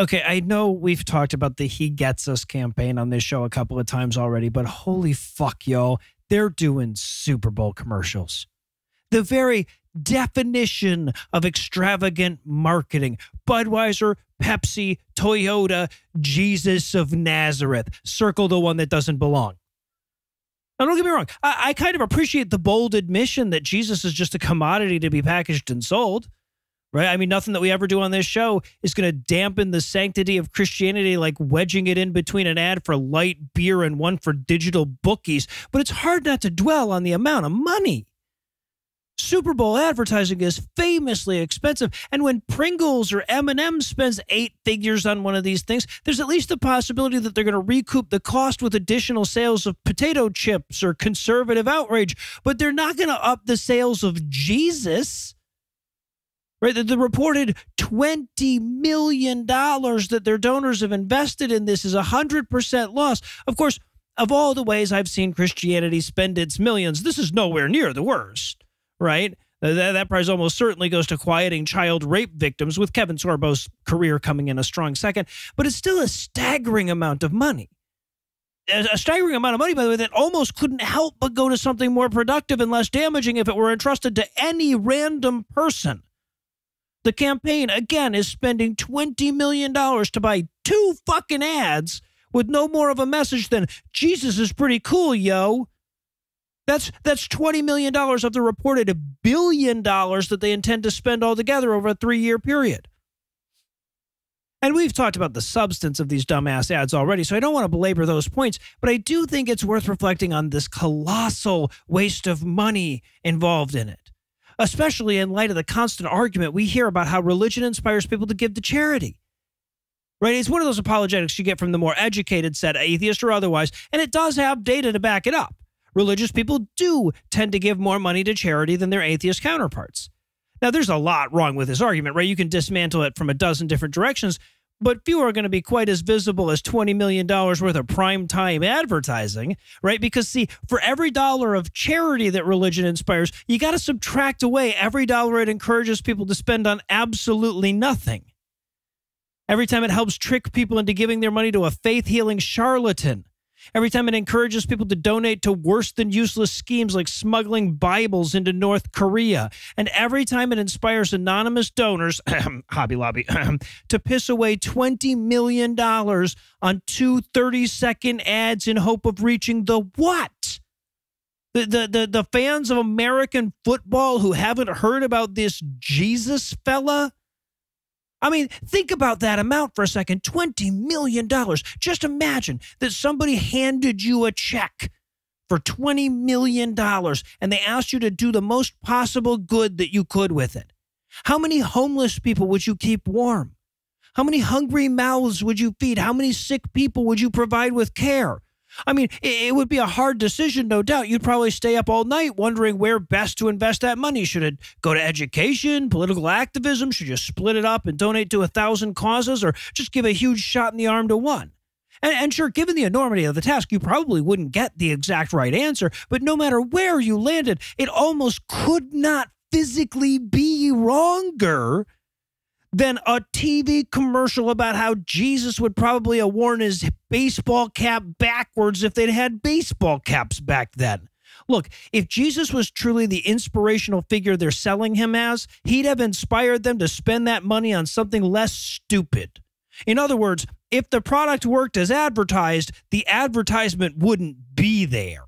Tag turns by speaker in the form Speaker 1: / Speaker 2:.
Speaker 1: Okay, I know we've talked about the He Gets Us campaign on this show a couple of times already, but holy fuck, yo, they're doing Super Bowl commercials. The very definition of extravagant marketing. Budweiser, Pepsi, Toyota, Jesus of Nazareth. Circle the one that doesn't belong. Now, don't get me wrong. I, I kind of appreciate the bold admission that Jesus is just a commodity to be packaged and sold right? I mean, nothing that we ever do on this show is going to dampen the sanctity of Christianity, like wedging it in between an ad for light beer and one for digital bookies. But it's hard not to dwell on the amount of money. Super Bowl advertising is famously expensive, and when Pringles or M&M spends eight figures on one of these things, there's at least the possibility that they're going to recoup the cost with additional sales of potato chips or conservative outrage, but they're not going to up the sales of Jesus right? The, the reported $20 million that their donors have invested in this is a 100% loss. Of course, of all the ways I've seen Christianity spend its millions, this is nowhere near the worst, right? Uh, that, that prize almost certainly goes to quieting child rape victims, with Kevin Sorbo's career coming in a strong second, but it's still a staggering amount of money. A staggering amount of money, by the way, that almost couldn't help but go to something more productive and less damaging if it were entrusted to any random person. The campaign, again, is spending $20 million to buy two fucking ads with no more of a message than Jesus is pretty cool, yo. That's that's $20 million of the reported billion dollars that they intend to spend altogether over a three year period. And we've talked about the substance of these dumbass ads already, so I don't want to belabor those points, but I do think it's worth reflecting on this colossal waste of money involved in it especially in light of the constant argument we hear about how religion inspires people to give to charity. Right? It's one of those apologetics you get from the more educated set, atheist or otherwise, and it does have data to back it up. Religious people do tend to give more money to charity than their atheist counterparts. Now, there's a lot wrong with this argument, right? You can dismantle it from a dozen different directions, but few are going to be quite as visible as $20 million worth of prime time advertising, right? Because, see, for every dollar of charity that religion inspires, you got to subtract away every dollar it encourages people to spend on absolutely nothing. Every time it helps trick people into giving their money to a faith healing charlatan, every time it encourages people to donate to worse than useless schemes like smuggling Bibles into North Korea, and every time it inspires anonymous donors, Hobby Lobby, to piss away $20 million on two 30 second ads in hope of reaching the what? The, the, the, the fans of American football who haven't heard about this Jesus fella? I mean, think about that amount for a second $20 million. Just imagine that somebody handed you a check for $20 million and they asked you to do the most possible good that you could with it. How many homeless people would you keep warm? How many hungry mouths would you feed? How many sick people would you provide with care? I mean, it, would be a hard decision, no doubt. You'd probably stay up all night wondering where best to invest that money. Should it go to education, political activism? Should you split it up and donate to a thousand causes or just give a huge shot in the arm to one? And, and, sure, given the enormity of the task, you probably wouldn't get the exact right answer. But no matter where you landed, it almost could not physically be wronger than a TV commercial about how Jesus would probably have worn his baseball cap backwards if they'd had baseball caps back then. Look, if Jesus was truly the inspirational figure they're selling him as, he'd have inspired them to spend that money on something less stupid. In other words, if the product worked as advertised, the advertisement wouldn't be there.